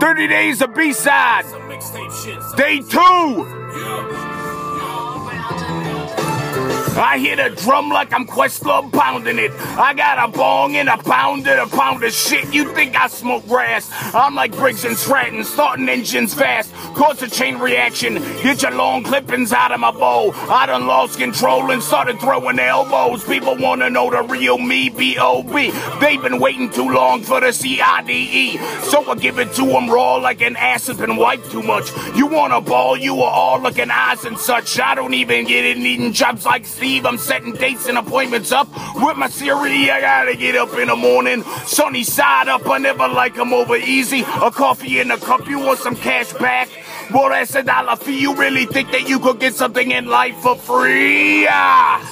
30 days of B-Cide. Some mixtape shit. Day two. I hit a drum like I'm Questlove pounding it. I got a bong and a pound and a pound of shit. You think I smoke grass? I'm like Briggs and Stratton, starting engines fast. Cause a chain reaction. Get your long clippings out of my bowl. I done lost control and started throwing elbows. People wanna know the real me, B.O.B. They've been waiting too long for the C-I-D-E. So I give it to them raw like an ass has been wiped too much. You wanna ball, you are all looking eyes and such. I don't even get it eating chops like Steve. I'm setting dates and appointments up with my Siri. I gotta get up in the morning. Sunny side up, I never like 'em over easy. A coffee in a cup, you want some cash back? Well, that's a dollar fee. You really think that you could get something in life for free? Ah.